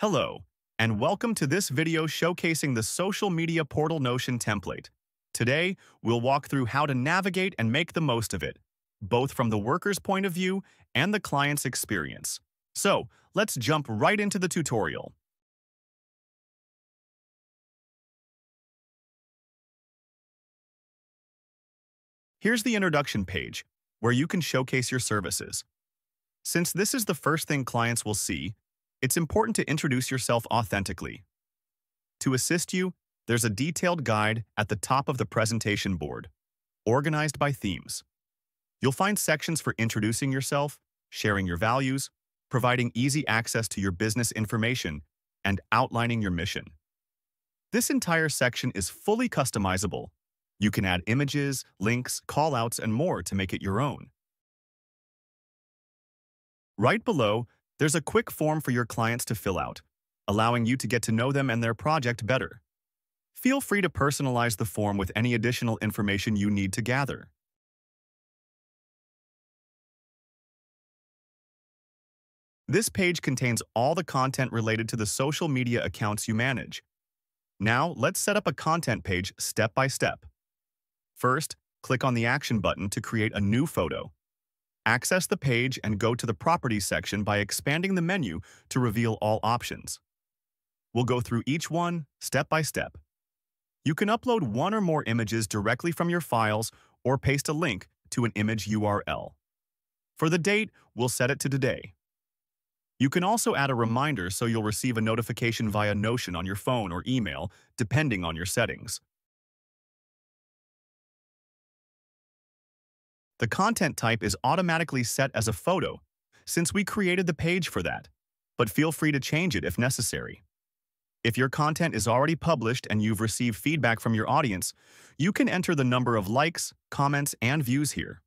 Hello, and welcome to this video showcasing the social media portal Notion template. Today, we'll walk through how to navigate and make the most of it, both from the worker's point of view and the client's experience. So, let's jump right into the tutorial. Here's the introduction page, where you can showcase your services. Since this is the first thing clients will see, it's important to introduce yourself authentically. To assist you, there's a detailed guide at the top of the presentation board, organized by themes. You'll find sections for introducing yourself, sharing your values, providing easy access to your business information, and outlining your mission. This entire section is fully customizable. You can add images, links, callouts, and more to make it your own. Right below, there's a quick form for your clients to fill out, allowing you to get to know them and their project better. Feel free to personalize the form with any additional information you need to gather. This page contains all the content related to the social media accounts you manage. Now, let's set up a content page step by step. First, click on the Action button to create a new photo. Access the page and go to the Properties section by expanding the menu to reveal all options. We'll go through each one step by step. You can upload one or more images directly from your files or paste a link to an image URL. For the date, we'll set it to today. You can also add a reminder so you'll receive a notification via Notion on your phone or email, depending on your settings. The content type is automatically set as a photo, since we created the page for that, but feel free to change it if necessary. If your content is already published and you've received feedback from your audience, you can enter the number of likes, comments, and views here.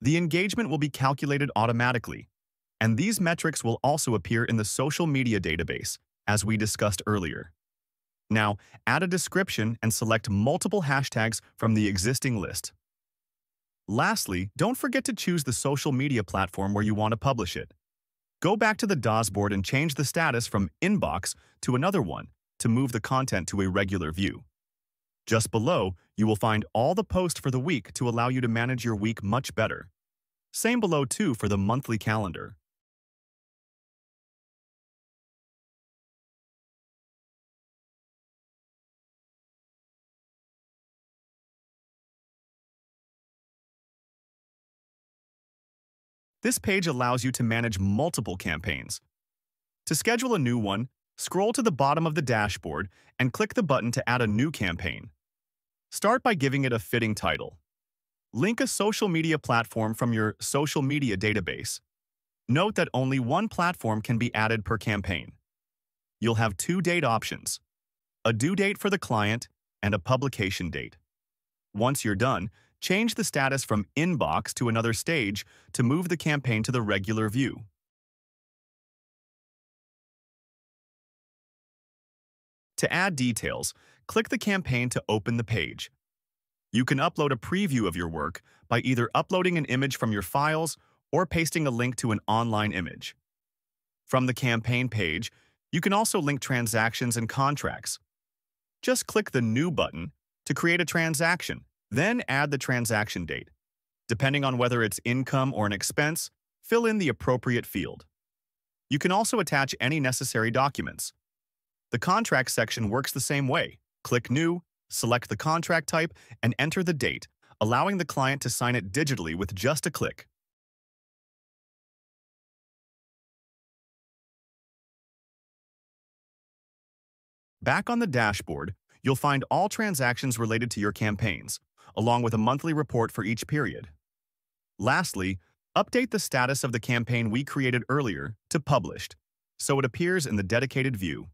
The engagement will be calculated automatically, and these metrics will also appear in the social media database, as we discussed earlier. Now, add a description and select multiple hashtags from the existing list. Lastly, don't forget to choose the social media platform where you want to publish it. Go back to the dashboard and change the status from Inbox to another one to move the content to a regular view. Just below, you will find all the posts for the week to allow you to manage your week much better. Same below too for the monthly calendar. This page allows you to manage multiple campaigns. To schedule a new one, scroll to the bottom of the dashboard and click the button to add a new campaign. Start by giving it a fitting title. Link a social media platform from your social media database. Note that only one platform can be added per campaign. You'll have two date options, a due date for the client and a publication date. Once you're done, Change the status from Inbox to another stage to move the campaign to the regular view. To add details, click the campaign to open the page. You can upload a preview of your work by either uploading an image from your files or pasting a link to an online image. From the campaign page, you can also link transactions and contracts. Just click the New button to create a transaction then add the transaction date. Depending on whether it's income or an expense, fill in the appropriate field. You can also attach any necessary documents. The contract section works the same way. Click New, select the contract type, and enter the date, allowing the client to sign it digitally with just a click. Back on the dashboard, you'll find all transactions related to your campaigns, along with a monthly report for each period. Lastly, update the status of the campaign we created earlier to Published, so it appears in the dedicated view.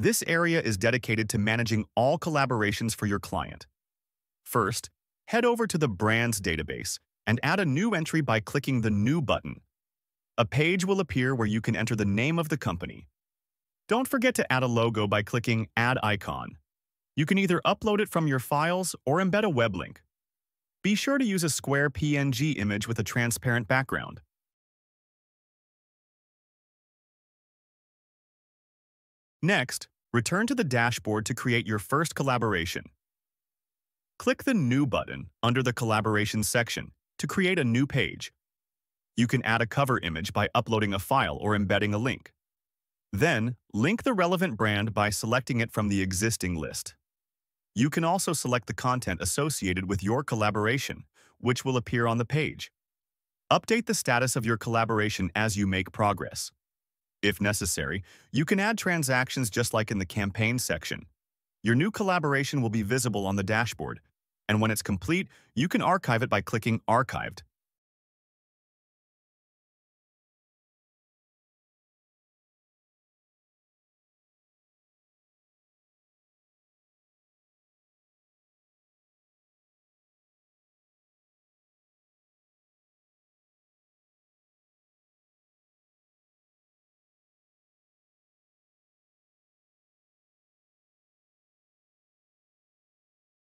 This area is dedicated to managing all collaborations for your client. First, head over to the Brands database and add a new entry by clicking the New button. A page will appear where you can enter the name of the company, don't forget to add a logo by clicking Add Icon. You can either upload it from your files or embed a web link. Be sure to use a square PNG image with a transparent background. Next, return to the dashboard to create your first collaboration. Click the New button under the Collaboration section to create a new page. You can add a cover image by uploading a file or embedding a link. Then, link the relevant brand by selecting it from the existing list. You can also select the content associated with your collaboration, which will appear on the page. Update the status of your collaboration as you make progress. If necessary, you can add transactions just like in the campaign section. Your new collaboration will be visible on the dashboard, and when it's complete, you can archive it by clicking Archived.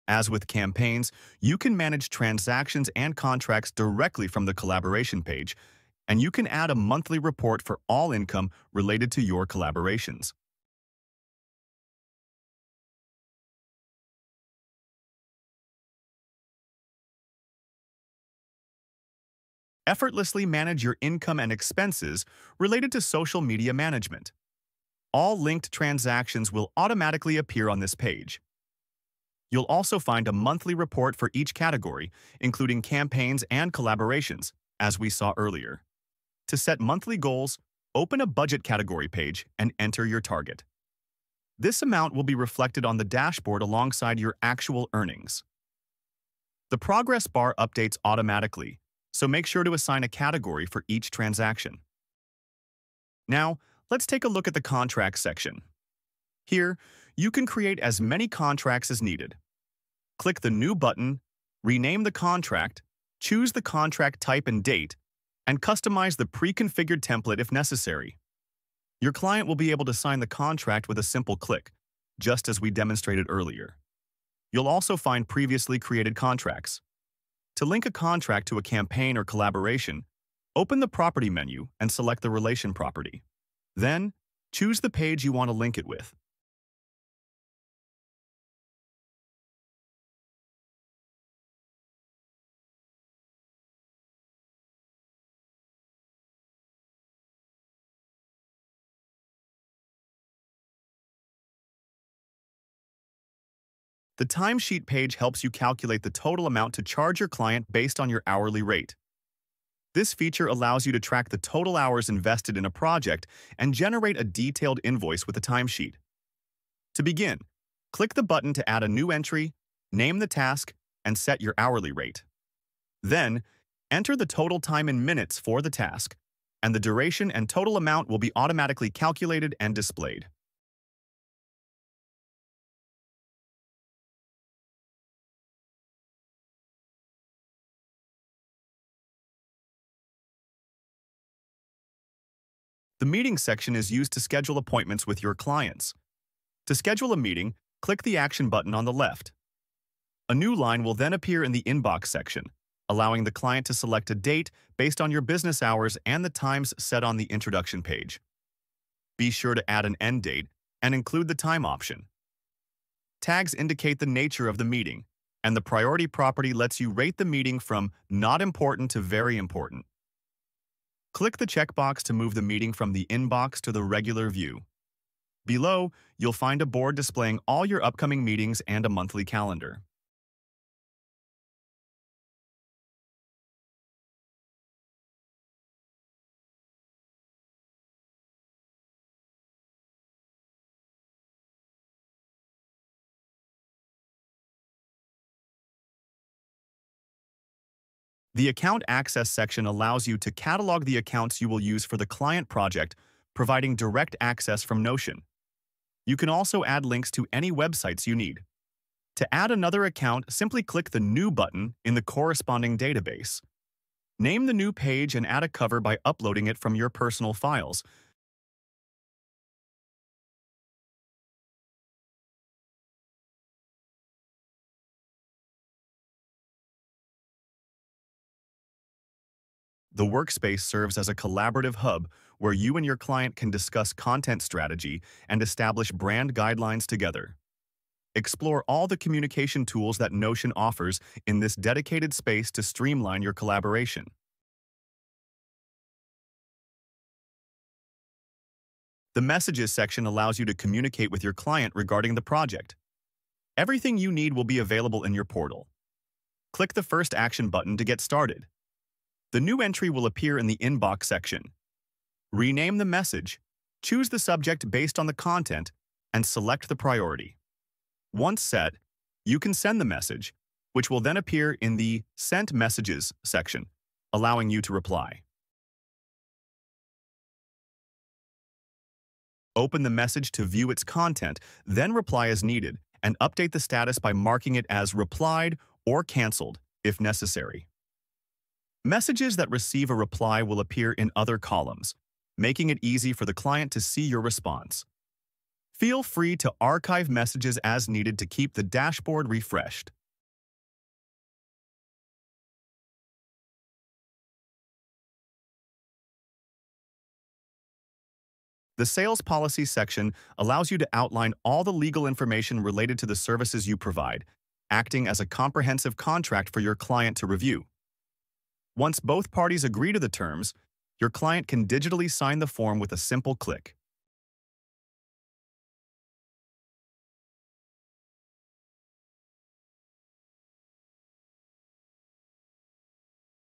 As with campaigns, you can manage transactions and contracts directly from the collaboration page, and you can add a monthly report for all income related to your collaborations. Effortlessly manage your income and expenses related to social media management. All linked transactions will automatically appear on this page. You'll also find a monthly report for each category, including campaigns and collaborations, as we saw earlier. To set monthly goals, open a budget category page and enter your target. This amount will be reflected on the dashboard alongside your actual earnings. The progress bar updates automatically, so make sure to assign a category for each transaction. Now, let's take a look at the contracts section. Here, you can create as many contracts as needed. Click the New button, rename the contract, choose the contract type and date, and customize the pre-configured template if necessary. Your client will be able to sign the contract with a simple click, just as we demonstrated earlier. You'll also find previously created contracts. To link a contract to a campaign or collaboration, open the Property menu and select the relation property. Then, choose the page you want to link it with. The timesheet page helps you calculate the total amount to charge your client based on your hourly rate. This feature allows you to track the total hours invested in a project and generate a detailed invoice with a timesheet. To begin, click the button to add a new entry, name the task, and set your hourly rate. Then, enter the total time in minutes for the task, and the duration and total amount will be automatically calculated and displayed. The Meeting section is used to schedule appointments with your clients. To schedule a meeting, click the Action button on the left. A new line will then appear in the Inbox section, allowing the client to select a date based on your business hours and the times set on the introduction page. Be sure to add an end date and include the time option. Tags indicate the nature of the meeting, and the priority property lets you rate the meeting from not important to very important. Click the checkbox to move the meeting from the inbox to the regular view. Below, you'll find a board displaying all your upcoming meetings and a monthly calendar. The Account Access section allows you to catalog the accounts you will use for the client project, providing direct access from Notion. You can also add links to any websites you need. To add another account, simply click the New button in the corresponding database. Name the new page and add a cover by uploading it from your personal files, the workspace serves as a collaborative hub where you and your client can discuss content strategy and establish brand guidelines together. Explore all the communication tools that Notion offers in this dedicated space to streamline your collaboration. The Messages section allows you to communicate with your client regarding the project. Everything you need will be available in your portal. Click the First Action button to get started. The new entry will appear in the Inbox section. Rename the message, choose the subject based on the content, and select the priority. Once set, you can send the message, which will then appear in the Sent Messages section, allowing you to reply. Open the message to view its content, then reply as needed, and update the status by marking it as replied or canceled if necessary. Messages that receive a reply will appear in other columns, making it easy for the client to see your response. Feel free to archive messages as needed to keep the dashboard refreshed. The Sales Policy section allows you to outline all the legal information related to the services you provide, acting as a comprehensive contract for your client to review. Once both parties agree to the terms, your client can digitally sign the form with a simple click.